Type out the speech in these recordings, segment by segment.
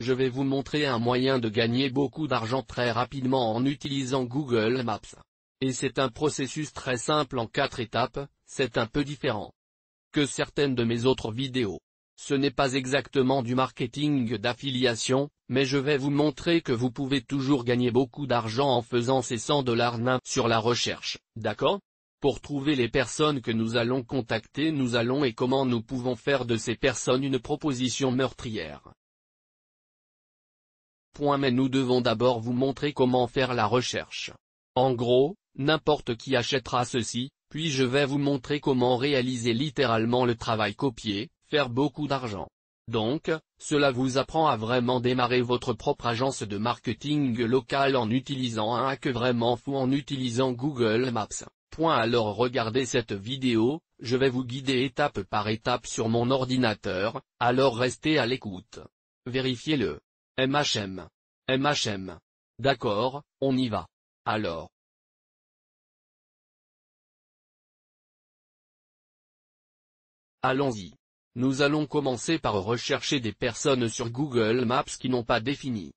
Je vais vous montrer un moyen de gagner beaucoup d'argent très rapidement en utilisant Google Maps. Et c'est un processus très simple en quatre étapes, c'est un peu différent que certaines de mes autres vidéos. Ce n'est pas exactement du marketing d'affiliation, mais je vais vous montrer que vous pouvez toujours gagner beaucoup d'argent en faisant ces 100 dollars sur la recherche, d'accord? Pour trouver les personnes que nous allons contacter nous allons et comment nous pouvons faire de ces personnes une proposition meurtrière. Point mais nous devons d'abord vous montrer comment faire la recherche. En gros, n'importe qui achètera ceci, puis je vais vous montrer comment réaliser littéralement le travail copié, faire beaucoup d'argent. Donc, cela vous apprend à vraiment démarrer votre propre agence de marketing local en utilisant un hack vraiment fou en utilisant Google Maps. Point alors regardez cette vidéo, je vais vous guider étape par étape sur mon ordinateur, alors restez à l'écoute. Vérifiez le MHM. MHM. D'accord, on y va. Alors. Allons-y. Nous allons commencer par rechercher des personnes sur Google Maps qui n'ont pas défini.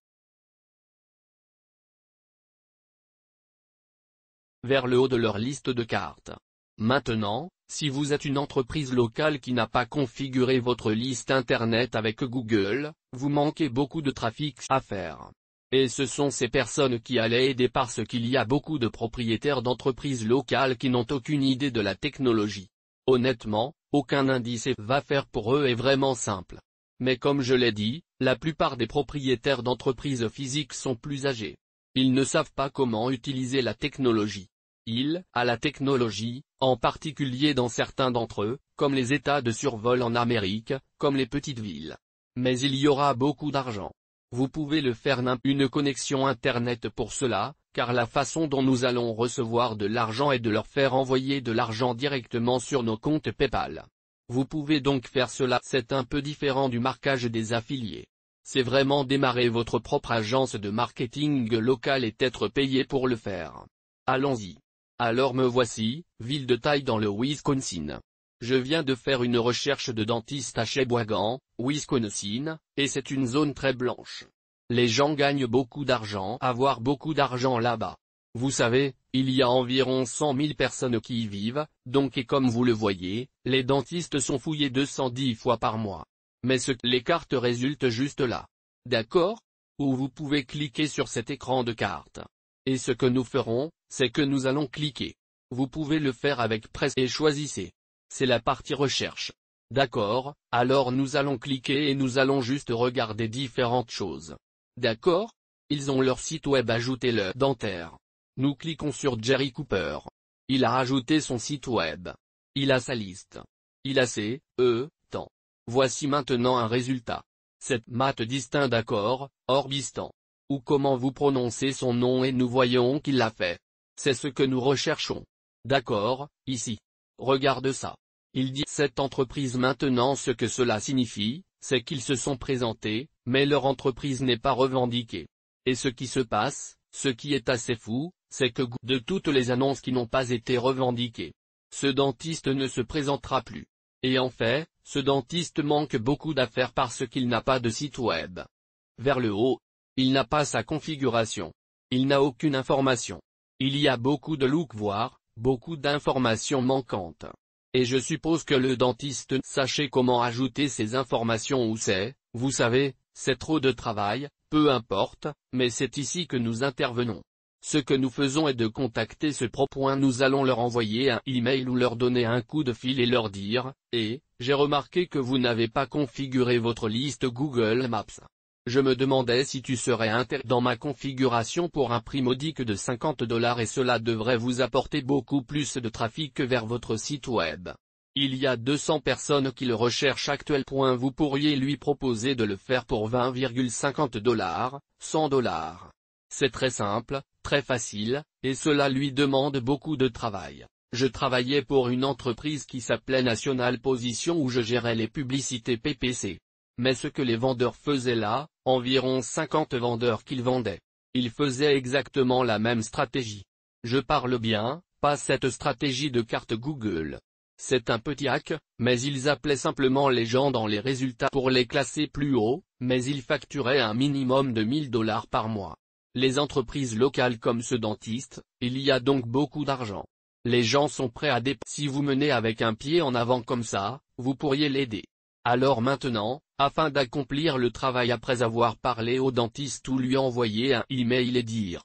Vers le haut de leur liste de cartes. Maintenant, si vous êtes une entreprise locale qui n'a pas configuré votre liste Internet avec Google, vous manquez beaucoup de trafic à faire. Et ce sont ces personnes qui allaient aider parce qu'il y a beaucoup de propriétaires d'entreprises locales qui n'ont aucune idée de la technologie. Honnêtement, aucun indice va faire pour eux est vraiment simple. Mais comme je l'ai dit, la plupart des propriétaires d'entreprises physiques sont plus âgés. Ils ne savent pas comment utiliser la technologie. Ils, à la technologie, en particulier dans certains d'entre eux, comme les États de survol en Amérique, comme les petites villes. Mais il y aura beaucoup d'argent. Vous pouvez le faire une connexion Internet pour cela, car la façon dont nous allons recevoir de l'argent est de leur faire envoyer de l'argent directement sur nos comptes PayPal. Vous pouvez donc faire cela, c'est un peu différent du marquage des affiliés. C'est vraiment démarrer votre propre agence de marketing local et être payé pour le faire. Allons-y. Alors me voici, ville de taille dans le Wisconsin. Je viens de faire une recherche de dentiste à Sheboygan, Wisconsin, et c'est une zone très blanche. Les gens gagnent beaucoup d'argent, avoir beaucoup d'argent là-bas. Vous savez, il y a environ 100 000 personnes qui y vivent, donc et comme vous le voyez, les dentistes sont fouillés 210 fois par mois. Mais ce les cartes résultent juste là. D'accord? Ou vous pouvez cliquer sur cet écran de carte. Et ce que nous ferons, c'est que nous allons cliquer. Vous pouvez le faire avec presse et choisissez. C'est la partie recherche. D'accord, alors nous allons cliquer et nous allons juste regarder différentes choses. D'accord Ils ont leur site web ajouté le dentaire. Nous cliquons sur Jerry Cooper. Il a rajouté son site web. Il a sa liste. Il a ses, e, temps. Voici maintenant un résultat. Cette mat distinct d'accord, Orbistan. Ou comment vous prononcez son nom et nous voyons qu'il l'a fait. C'est ce que nous recherchons. D'accord, ici. Regarde ça. Il dit cette entreprise maintenant ce que cela signifie, c'est qu'ils se sont présentés, mais leur entreprise n'est pas revendiquée. Et ce qui se passe, ce qui est assez fou, c'est que de toutes les annonces qui n'ont pas été revendiquées, ce dentiste ne se présentera plus. Et en fait, ce dentiste manque beaucoup d'affaires parce qu'il n'a pas de site web. Vers le haut, il n'a pas sa configuration. Il n'a aucune information. Il y a beaucoup de look voir, beaucoup d'informations manquantes. Et je suppose que le dentiste sachait comment ajouter ces informations où c'est, vous savez, c'est trop de travail, peu importe, mais c'est ici que nous intervenons. Ce que nous faisons est de contacter ce pro point nous allons leur envoyer un email ou leur donner un coup de fil et leur dire, et, j'ai remarqué que vous n'avez pas configuré votre liste Google Maps. Je me demandais si tu serais intéressé dans ma configuration pour un prix modique de 50 dollars et cela devrait vous apporter beaucoup plus de trafic vers votre site web. Il y a 200 personnes qui le recherchent actuellement. Vous pourriez lui proposer de le faire pour 20,50 dollars, 100 dollars. C'est très simple, très facile, et cela lui demande beaucoup de travail. Je travaillais pour une entreprise qui s'appelait National Position où je gérais les publicités PPC. Mais ce que les vendeurs faisaient là, environ 50 vendeurs qu'ils vendaient. Ils faisaient exactement la même stratégie. Je parle bien, pas cette stratégie de carte Google. C'est un petit hack, mais ils appelaient simplement les gens dans les résultats pour les classer plus haut, mais il facturait un minimum de 1000 dollars par mois. Les entreprises locales comme ce dentiste, il y a donc beaucoup d'argent. Les gens sont prêts à dépenser. Si vous menez avec un pied en avant comme ça, vous pourriez l'aider. Alors maintenant, afin d'accomplir le travail après avoir parlé au dentiste ou lui envoyer un email et dire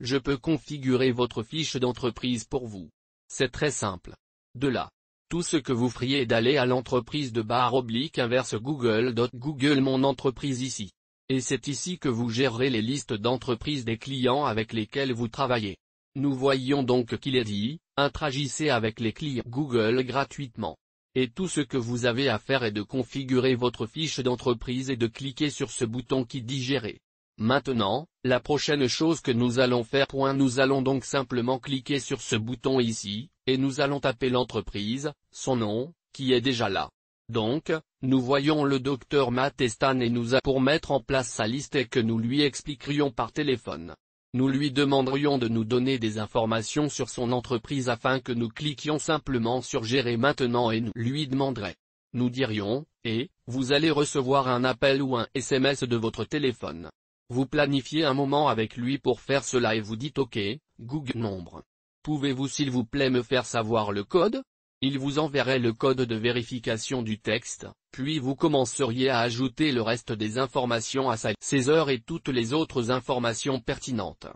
je peux configurer votre fiche d'entreprise pour vous. C'est très simple. De là. Tout ce que vous feriez est d'aller à l'entreprise de barre oblique inverse Google. Google mon entreprise ici. Et c'est ici que vous gérerez les listes d'entreprises des clients avec lesquels vous travaillez. Nous voyons donc qu'il est dit, interagissez avec les clients Google gratuitement. Et tout ce que vous avez à faire est de configurer votre fiche d'entreprise et de cliquer sur ce bouton qui dit gérer. Maintenant, la prochaine chose que nous allons faire. Nous allons donc simplement cliquer sur ce bouton ici, et nous allons taper l'entreprise, son nom, qui est déjà là. Donc, nous voyons le docteur Mattestan et nous a pour mettre en place sa liste et que nous lui expliquerions par téléphone. Nous lui demanderions de nous donner des informations sur son entreprise afin que nous cliquions simplement sur gérer maintenant et nous lui demanderions. Nous dirions, et, vous allez recevoir un appel ou un SMS de votre téléphone. Vous planifiez un moment avec lui pour faire cela et vous dites OK, Google Nombre. Pouvez-vous s'il vous plaît me faire savoir le code? Il vous enverrait le code de vérification du texte, puis vous commenceriez à ajouter le reste des informations à ses heures et toutes les autres informations pertinentes.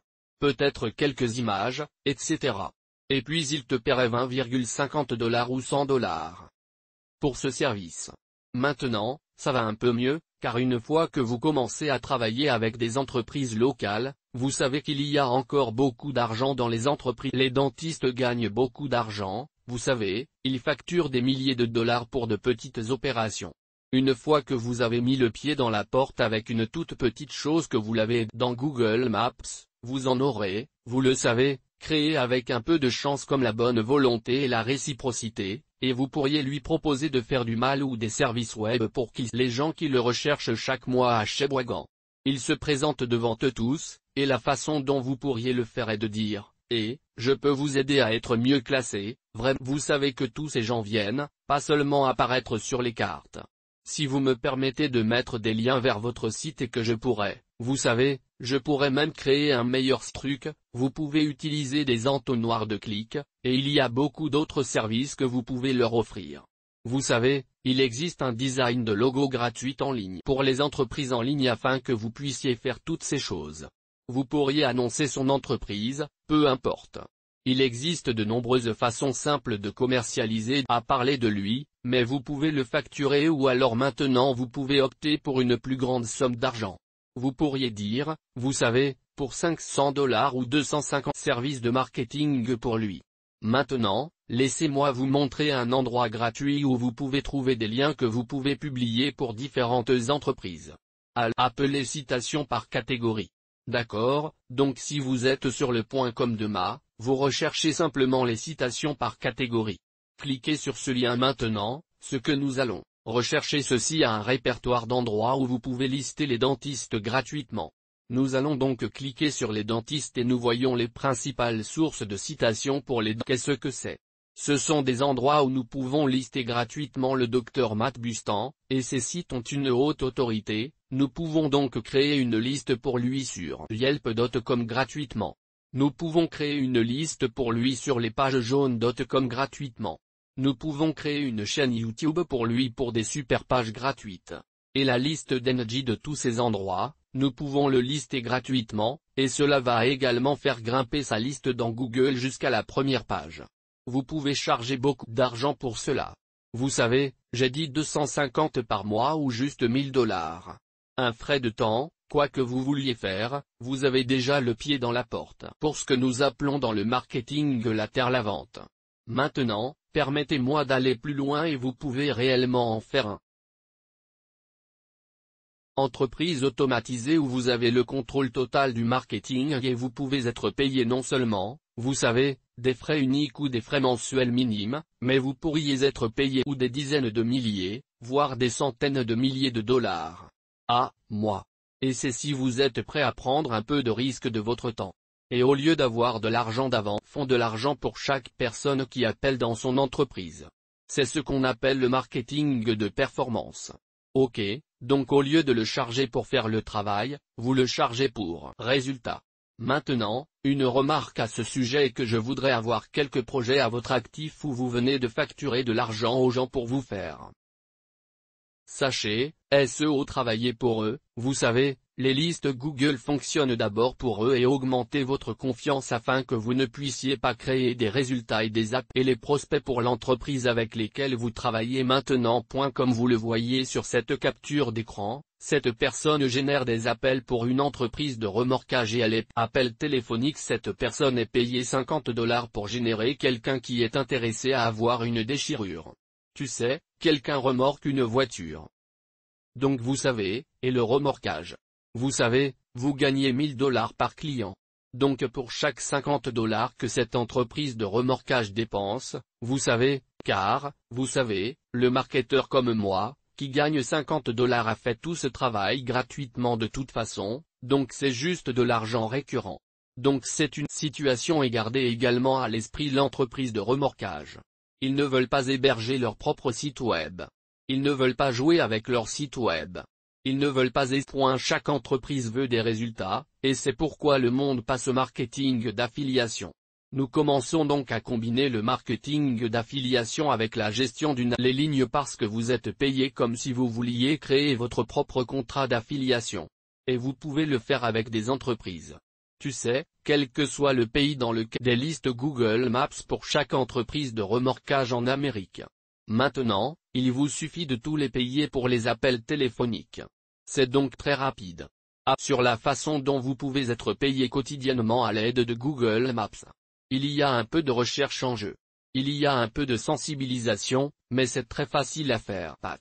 Peut-être quelques images, etc. Et puis il te paierait 20,50 dollars ou 100 dollars. Pour ce service. Maintenant, ça va un peu mieux, car une fois que vous commencez à travailler avec des entreprises locales, vous savez qu'il y a encore beaucoup d'argent dans les entreprises. Les dentistes gagnent beaucoup d'argent, vous savez, ils facturent des milliers de dollars pour de petites opérations. Une fois que vous avez mis le pied dans la porte avec une toute petite chose que vous l'avez dans Google Maps, vous en aurez, vous le savez, créé avec un peu de chance comme la bonne volonté et la réciprocité, et vous pourriez lui proposer de faire du mal ou des services web pour qui les gens qui le recherchent chaque mois à Sheboygan. Il se présente devant eux tous, et la façon dont vous pourriez le faire est de dire, et, je peux vous aider à être mieux classé, vraiment vous savez que tous ces gens viennent, pas seulement apparaître sur les cartes. Si vous me permettez de mettre des liens vers votre site et que je pourrais, vous savez, je pourrais même créer un meilleur truc, vous pouvez utiliser des entonnoirs de clics, et il y a beaucoup d'autres services que vous pouvez leur offrir. Vous savez, il existe un design de logo gratuit en ligne pour les entreprises en ligne afin que vous puissiez faire toutes ces choses. Vous pourriez annoncer son entreprise, peu importe. Il existe de nombreuses façons simples de commercialiser à parler de lui, mais vous pouvez le facturer ou alors maintenant vous pouvez opter pour une plus grande somme d'argent. Vous pourriez dire, vous savez, pour 500 dollars ou 250 services de marketing pour lui. Maintenant, laissez-moi vous montrer un endroit gratuit où vous pouvez trouver des liens que vous pouvez publier pour différentes entreprises. Appelez citation par catégorie. D'accord, donc si vous êtes sur le point comme de ma, vous recherchez simplement les citations par catégorie. Cliquez sur ce lien maintenant, ce que nous allons. Rechercher ceci à un répertoire d'endroits où vous pouvez lister les dentistes gratuitement. Nous allons donc cliquer sur les dentistes et nous voyons les principales sources de citations pour les Qu'est-ce que c'est? Ce sont des endroits où nous pouvons lister gratuitement le docteur Matt Bustan, et ces sites ont une haute autorité, nous pouvons donc créer une liste pour lui sur Yelp.com gratuitement. Nous pouvons créer une liste pour lui sur les pages jaunes.com gratuitement. Nous pouvons créer une chaîne YouTube pour lui pour des super pages gratuites. Et la liste d'NG de tous ces endroits, nous pouvons le lister gratuitement, et cela va également faire grimper sa liste dans Google jusqu'à la première page. Vous pouvez charger beaucoup d'argent pour cela. Vous savez, j'ai dit 250 par mois ou juste 1000 dollars. Un frais de temps, quoi que vous vouliez faire, vous avez déjà le pied dans la porte. Pour ce que nous appelons dans le marketing la terre la vente. Maintenant, permettez-moi d'aller plus loin et vous pouvez réellement en faire un. Entreprise automatisée où vous avez le contrôle total du marketing et vous pouvez être payé non seulement, vous savez, des frais uniques ou des frais mensuels minimes, mais vous pourriez être payé ou des dizaines de milliers, voire des centaines de milliers de dollars. Ah, moi. Et c'est si vous êtes prêt à prendre un peu de risque de votre temps. Et au lieu d'avoir de l'argent d'avant, font de l'argent pour chaque personne qui appelle dans son entreprise. C'est ce qu'on appelle le marketing de performance. Ok, Donc au lieu de le charger pour faire le travail, vous le chargez pour résultat. Maintenant, une remarque à ce sujet est que je voudrais avoir quelques projets à votre actif où vous venez de facturer de l'argent aux gens pour vous faire. Sachez, SEO travailler pour eux, vous savez, les listes Google fonctionnent d'abord pour eux et augmenter votre confiance afin que vous ne puissiez pas créer des résultats et des apps et les prospects pour l'entreprise avec lesquelles vous travaillez maintenant. Comme vous le voyez sur cette capture d'écran, cette personne génère des appels pour une entreprise de remorquage et elle est appel téléphonique. Cette personne est payée 50 dollars pour générer quelqu'un qui est intéressé à avoir une déchirure. Tu sais, quelqu'un remorque une voiture. Donc vous savez, et le remorquage. Vous savez, vous gagnez 1000 dollars par client. Donc pour chaque 50 dollars que cette entreprise de remorquage dépense, vous savez, car, vous savez, le marketeur comme moi, qui gagne 50 dollars a fait tout ce travail gratuitement de toute façon, donc c'est juste de l'argent récurrent. Donc c'est une situation et gardez également à l'esprit l'entreprise de remorquage. Ils ne veulent pas héberger leur propre site web. Ils ne veulent pas jouer avec leur site web. Ils ne veulent pas point chaque entreprise veut des résultats, et c'est pourquoi le monde passe au marketing d'affiliation. Nous commençons donc à combiner le marketing d'affiliation avec la gestion d'une les lignes parce que vous êtes payé comme si vous vouliez créer votre propre contrat d'affiliation. Et vous pouvez le faire avec des entreprises. Tu sais, quel que soit le pays dans lequel des listes Google Maps pour chaque entreprise de remorquage en Amérique. Maintenant, il vous suffit de tous les payer pour les appels téléphoniques. C'est donc très rapide. Ah, sur la façon dont vous pouvez être payé quotidiennement à l'aide de Google Maps. Il y a un peu de recherche en jeu. Il y a un peu de sensibilisation, mais c'est très facile à faire. Pat.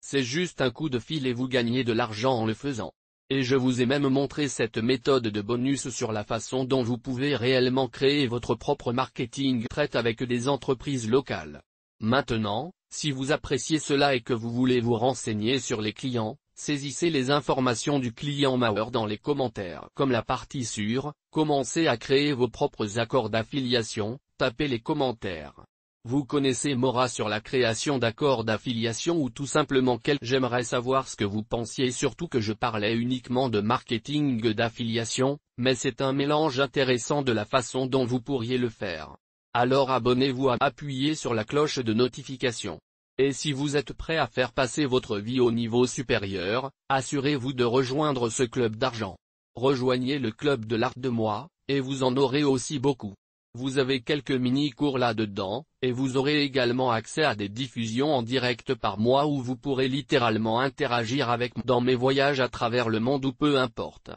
C'est juste un coup de fil et vous gagnez de l'argent en le faisant. Et je vous ai même montré cette méthode de bonus sur la façon dont vous pouvez réellement créer votre propre marketing traite avec des entreprises locales. Maintenant, si vous appréciez cela et que vous voulez vous renseigner sur les clients, Saisissez les informations du client Mauer dans les commentaires. Comme la partie sûre, commencez à créer vos propres accords d'affiliation, tapez les commentaires. Vous connaissez Mora sur la création d'accords d'affiliation ou tout simplement quel J'aimerais savoir ce que vous pensiez surtout que je parlais uniquement de marketing d'affiliation, mais c'est un mélange intéressant de la façon dont vous pourriez le faire. Alors abonnez-vous à appuyer sur la cloche de notification. Et si vous êtes prêt à faire passer votre vie au niveau supérieur, assurez-vous de rejoindre ce club d'argent. Rejoignez le club de l'art de moi, et vous en aurez aussi beaucoup. Vous avez quelques mini-cours là-dedans, et vous aurez également accès à des diffusions en direct par mois où vous pourrez littéralement interagir avec moi dans mes voyages à travers le monde ou peu importe.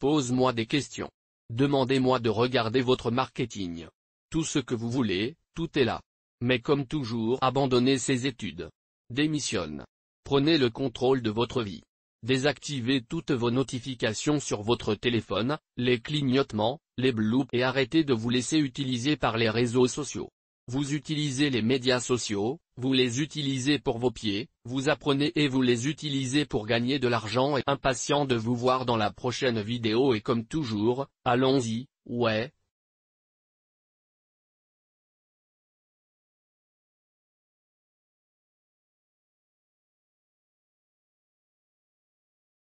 Pose-moi des questions. Demandez-moi de regarder votre marketing. Tout ce que vous voulez, tout est là. Mais comme toujours abandonnez ces études. Démissionne. Prenez le contrôle de votre vie. Désactivez toutes vos notifications sur votre téléphone, les clignotements, les bloops et arrêtez de vous laisser utiliser par les réseaux sociaux. Vous utilisez les médias sociaux, vous les utilisez pour vos pieds, vous apprenez et vous les utilisez pour gagner de l'argent et impatient de vous voir dans la prochaine vidéo et comme toujours, allons-y, ouais,